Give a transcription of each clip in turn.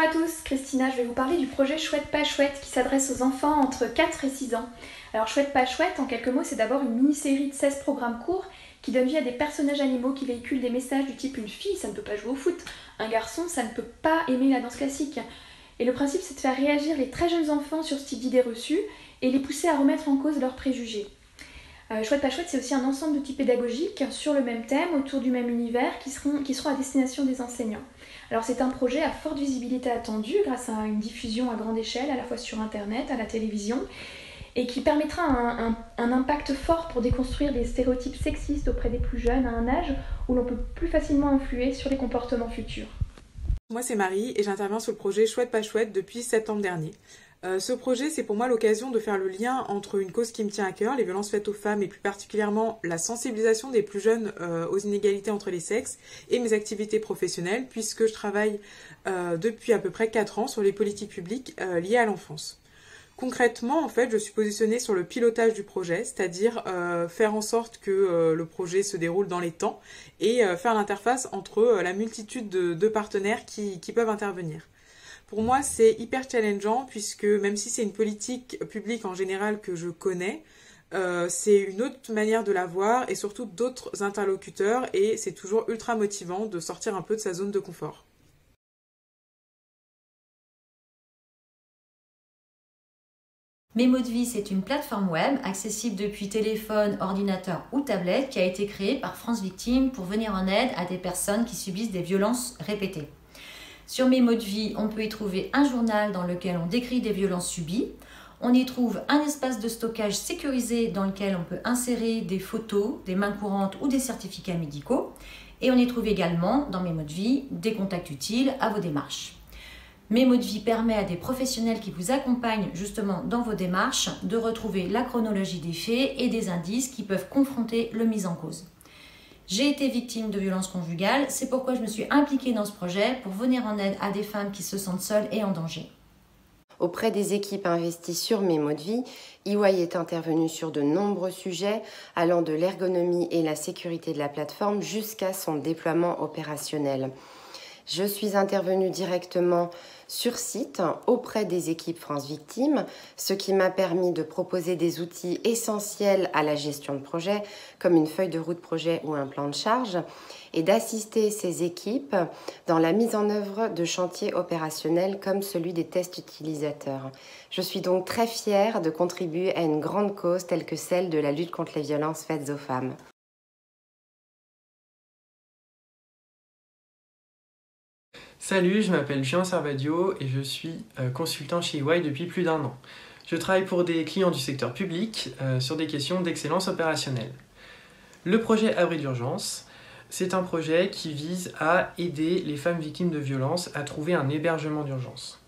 Bonjour à tous, Christina, je vais vous parler du projet Chouette pas chouette qui s'adresse aux enfants entre 4 et 6 ans. Alors Chouette pas chouette, en quelques mots, c'est d'abord une mini-série de 16 programmes courts qui donne vie à des personnages animaux qui véhiculent des messages du type une fille, ça ne peut pas jouer au foot, un garçon, ça ne peut pas aimer la danse classique. Et le principe, c'est de faire réagir les très jeunes enfants sur ce type d'idées reçues et les pousser à remettre en cause leurs préjugés. Euh, chouette pas chouette, c'est aussi un ensemble d'outils pédagogiques sur le même thème, autour du même univers, qui seront, qui seront à destination des enseignants. Alors c'est un projet à forte visibilité attendue grâce à une diffusion à grande échelle, à la fois sur Internet, à la télévision, et qui permettra un, un impact fort pour déconstruire les stéréotypes sexistes auprès des plus jeunes à un âge où l'on peut plus facilement influer sur les comportements futurs. Moi c'est Marie et j'interviens sur le projet Chouette pas chouette depuis septembre dernier. Euh, ce projet, c'est pour moi l'occasion de faire le lien entre une cause qui me tient à cœur, les violences faites aux femmes et plus particulièrement la sensibilisation des plus jeunes euh, aux inégalités entre les sexes et mes activités professionnelles puisque je travaille euh, depuis à peu près 4 ans sur les politiques publiques liées à l'enfance. Concrètement, en fait, je suis positionnée sur le pilotage du projet, c'est-à-dire faire en sorte que le projet se déroule dans les temps et faire l'interface entre la multitude de, partenaires qui peuvent intervenir. Pour moi, c'est hyper challengeant puisque même si c'est une politique publique en général que je connais, euh, c'est une autre manière de la voir et surtout d'autres interlocuteurs et c'est toujours ultra motivant de sortir un peu de sa zone de confort. Mémo de vie, c'est une plateforme web accessible depuis téléphone, ordinateur ou tablette qui a été créée par France Victime pour venir en aide à des personnes qui subissent des violences répétées. Sur mes mots de vie, on peut y trouver un journal dans lequel on décrit des violences subies. On y trouve un espace de stockage sécurisé dans lequel on peut insérer des photos, des mains courantes ou des certificats médicaux. Et on y trouve également, dans mes mots de vie, des contacts utiles à vos démarches. Mes mots de vie permet à des professionnels qui vous accompagnent justement dans vos démarches de retrouver la chronologie des faits et des indices qui peuvent confronter le mise en cause. J'ai été victime de violences conjugales, c'est pourquoi je me suis impliquée dans ce projet pour venir en aide à des femmes qui se sentent seules et en danger. Auprès des équipes investies sur mes modes de vie, EY est intervenu sur de nombreux sujets allant de l'ergonomie et la sécurité de la plateforme jusqu'à son déploiement opérationnel. Je suis intervenue directement sur site auprès des équipes France Victimes, ce qui m'a permis de proposer des outils essentiels à la gestion de projet, comme une feuille de route projet ou un plan de charge, et d'assister ces équipes dans la mise en œuvre de chantiers opérationnels comme celui des tests utilisateurs. Je suis donc très fière de contribuer à une grande cause telle que celle de la lutte contre les violences faites aux femmes. Salut, je m'appelle Jean Servadio et je suis euh, consultant chez EY depuis plus d'un an. Je travaille pour des clients du secteur public euh, sur des questions d'excellence opérationnelle. Le projet Abri d'urgence, c'est un projet qui vise à aider les femmes victimes de violences à trouver un hébergement d'urgence.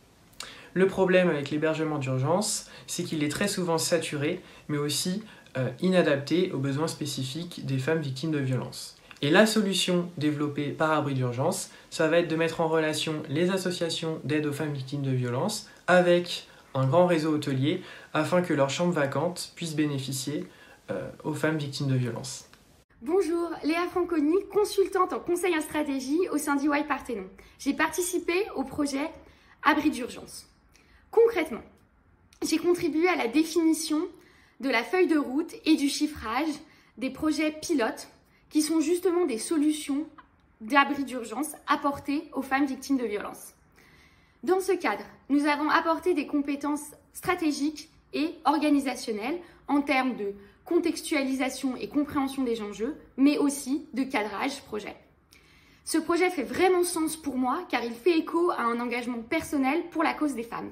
Le problème avec l'hébergement d'urgence, c'est qu'il est très souvent saturé, mais aussi euh, inadapté aux besoins spécifiques des femmes victimes de violences. Et la solution développée par Abri d'urgence, ça va être de mettre en relation les associations d'aide aux femmes victimes de violences avec un grand réseau hôtelier afin que leurs chambres vacantes puissent bénéficier euh, aux femmes victimes de violences. Bonjour, Léa Franconi, consultante en conseil en stratégie au sein d'EY Parthenon. J'ai participé au projet Abri d'urgence. Concrètement, j'ai contribué à la définition de la feuille de route et du chiffrage des projets pilotes qui sont justement des solutions d'abri d'urgence apportées aux femmes victimes de violences. Dans ce cadre, nous avons apporté des compétences stratégiques et organisationnelles en termes de contextualisation et compréhension des enjeux, mais aussi de cadrage projet. Ce projet fait vraiment sens pour moi car il fait écho à un engagement personnel pour la cause des femmes.